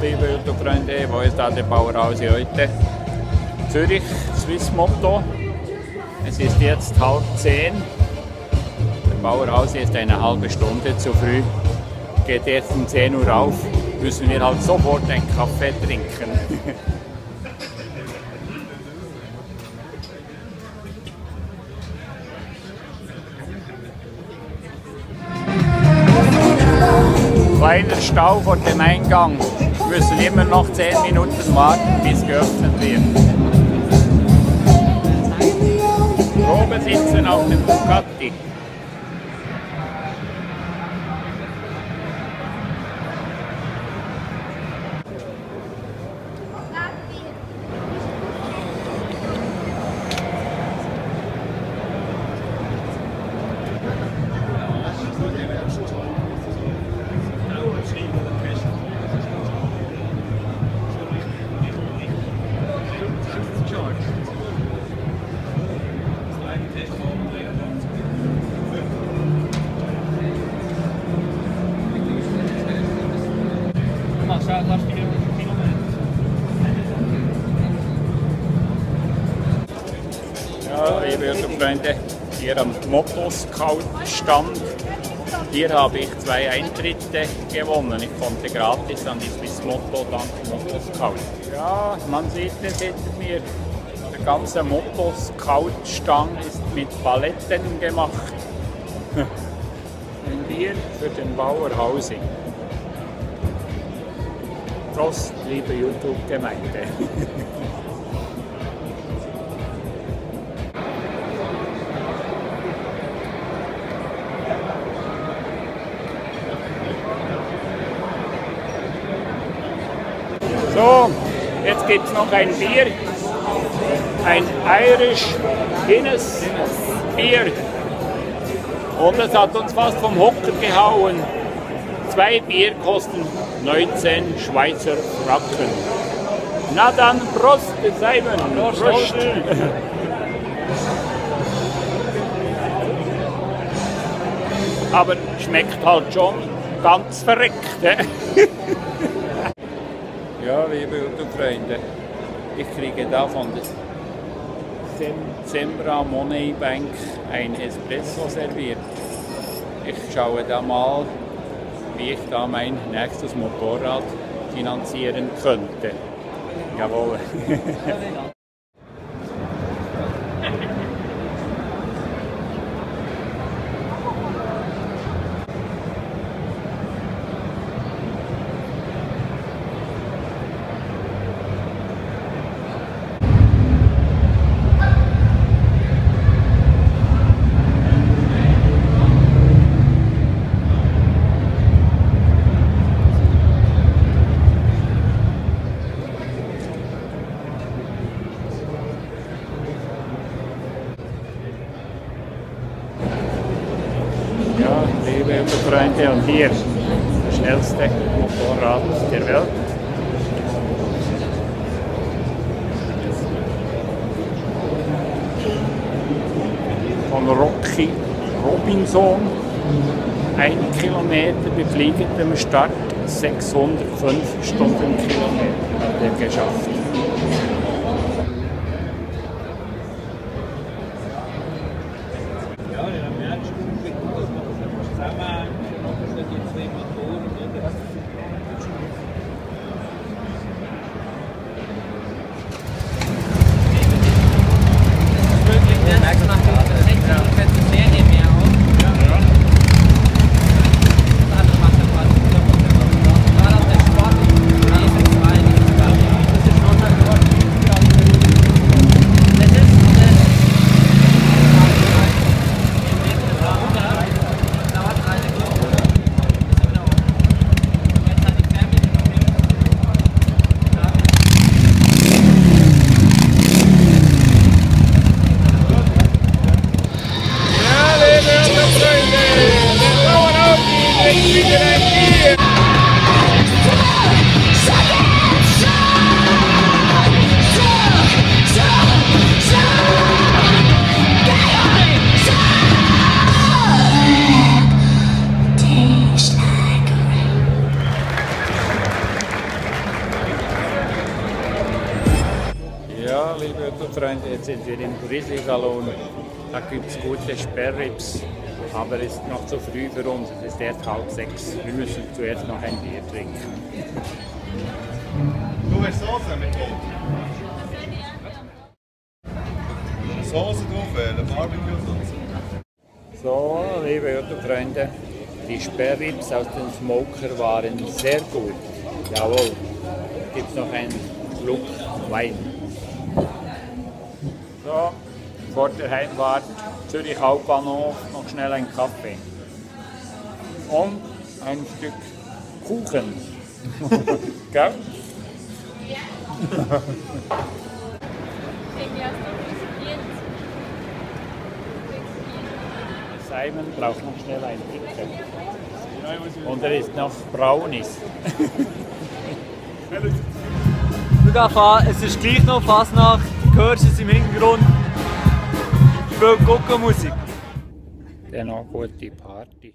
liebe YouTube-Freunde, wo ist der Bauerhause heute? Zürich, Swiss Motto. Es ist jetzt halb zehn. Der Bauerhause ist eine halbe Stunde zu früh. Geht erst um 10 Uhr auf. Müssen wir halt sofort einen Kaffee trinken. Kleiner Stau vor dem Eingang. Wir müssen immer noch 10 Minuten warten, bis geöffnet wird. Probe sitzen auf dem Bugatti. Ja, liebe YouTube-Freunde, hier am Motoscout-Stand. Hier habe ich zwei Eintritte gewonnen. Ich konnte gratis an die Swiss Motto dank Motoscout. Ja, man sieht es hinter mir. Der ganze Motoscout-Stand ist mit Paletten gemacht. Ein Bier für den Bauer Hausing. Prost, liebe YouTube-Gemeinde. So, jetzt gibt es noch ein Bier. Ein Irish Guinness Bier. Und es hat uns fast vom Hocker gehauen. Zwei Bier kosten 19 Schweizer Franken. Na dann, Prost, Simon. Prost. Aber schmeckt halt schon ganz verreckt. Ja, liebe YouTube-Freunde, ich kriege da von der Sembra Money Bank ein Espresso serviert. Ich schaue da mal, wie ich da mein nächstes Motorrad finanzieren könnte. Jawohl. Ja, liebe Freunde, und hier das schnellste Motorrad der Welt. Von Rocky Robinson. Ein Kilometer befliegendem Start, 605 Stundenkilometer hat er geschafft. Ja, liebe Freunde, jetzt sind wir in Grizzly Salon. Da gibt es gute Sperrrips. Aber es ist noch zu früh für uns. Es ist erst halb sechs. Wir müssen zuerst noch ein Bier trinken. Du willst Soße mit? Soße drauf wählen, Barbecue-Soße. So, liebe Autofreunde, die Sperrribs aus dem Smoker waren sehr gut. Jawohl. Gibt es noch einen Schluck Wein. So, vor der Heimfahrt Zürich Hauptbahnhof noch schnell ein Kaffee. Und ein Stück Kuchen. Gell? Simon braucht noch schnell ein Ticket. Und er ist noch fahren, es ist gleich noch Fasnacht, du hörst es im Hintergrund. Spielt Guckenmusik. Dann noch gute Party.